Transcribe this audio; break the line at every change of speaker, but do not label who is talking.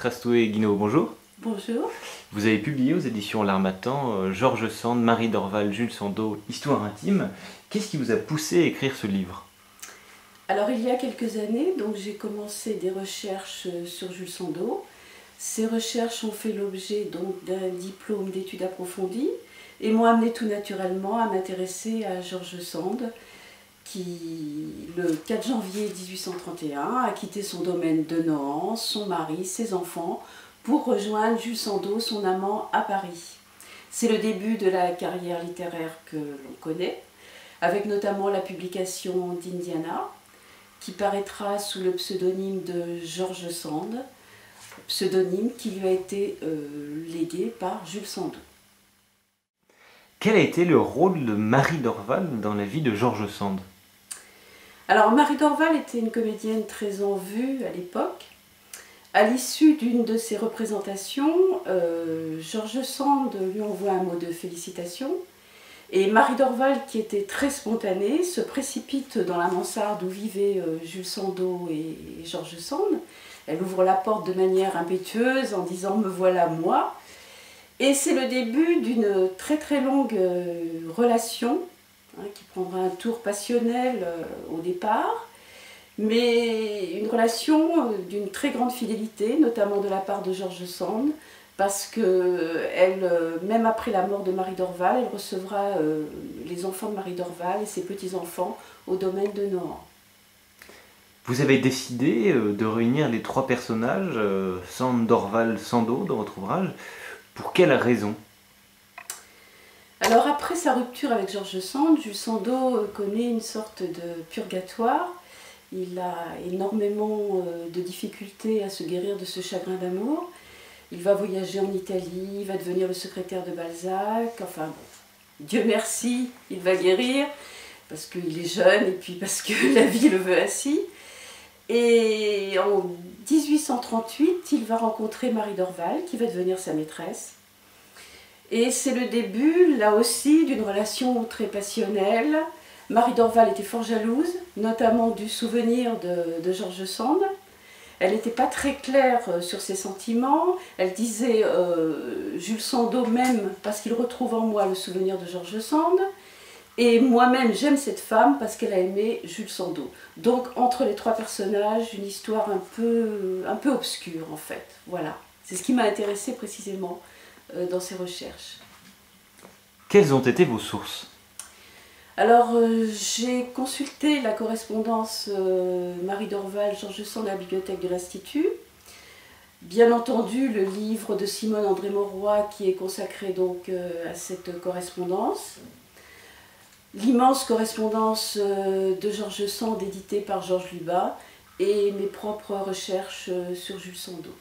Brigitte Rastoué-Guinaud, bonjour.
Bonjour.
Vous avez publié aux éditions L'Armatan euh, Georges Sand, Marie Dorval, Jules Sandeau, Histoire intime. Qu'est-ce qui vous a poussé à écrire ce livre?
Alors il y a quelques années, donc j'ai commencé des recherches euh, sur Jules Sandeau. Ces recherches ont fait l'objet donc d'un diplôme d'études approfondies et m'ont amené tout naturellement à m'intéresser à Georges Sand, qui, le 4 janvier 1831, a quitté son domaine de Nohant, son mari, ses enfants, pour rejoindre Jules Sandeau, son amant, à Paris. C'est le début de la carrière littéraire que l'on connaît, avec notamment la publication d'Indiana, qui paraîtra sous le pseudonyme de Georges Sand, pseudonyme qui lui a été euh, légué par Jules Sandeau.
Quel a été le rôle de Marie Dorval dans la vie de Georges Sand?
Alors Marie Dorval était une comédienne très en vue à l'époque. À l'issue d'une de ses représentations, euh, Georges Sand lui envoie un mot de félicitations et Marie Dorval, qui était très spontanée, se précipite dans la mansarde où vivaient euh, Jules Sandeau et Georges Sand. Elle ouvre la porte de manière impétueuse en disant Me voilà moi. Et c'est le début d'une très très longue euh, relation hein, qui prendra un tour passionnel euh, au départ, mais une relation euh, d'une très grande fidélité, notamment de la part de Georges Sand, parce que elle, même après la mort de Marie Dorval, elle recevra les enfants de Marie Dorval et ses petits-enfants au domaine de Nohant.
Vous avez décidé de réunir les trois personnages, Sand, Dorval, Sando, dans votre ouvrage. Pour quelle raison?
Alors après sa rupture avec Georges Sand, Jules Sandeau euh, connaît une sorte de purgatoire. Il a énormément euh, de difficultés à se guérir de ce chagrin d'amour. Il va voyager en Italie, il va devenir le secrétaire de Balzac. Enfin, Dieu merci, il va guérir parce qu'il est jeune et puis parce que la vie le veut ainsi. Et en 1838, il va rencontrer Marie Dorval, qui va devenir sa maîtresse. Et c'est le début, là aussi, d'une relation très passionnelle. Marie Dorval était fort jalouse, notamment du souvenir de, Georges Sand. Elle n'était pas très claire euh, sur ses sentiments. Elle disait euh, Jules Sandeau même parce qu'il retrouve en moi le souvenir de Georges Sand. Et moi-même, j'aime cette femme parce qu'elle a aimé Jules Sandeau. Donc, entre les trois personnages, une histoire un peu, un peu obscure, en fait. Voilà. C'est ce qui m'a intéressé précisément dans ces recherches.
Quelles ont été vos sources?
Alors, euh, j'ai consulté la correspondance euh, Marie Dorval, Georges Sand à la bibliothèque de l'Institut. Bien entendu, le livre de Simone André Mauroy qui est consacré donc à cette correspondance l'immense correspondance euh, de Georges Sand éditée par Georges Lubin et mes propres recherches euh, sur Jules Sandeau.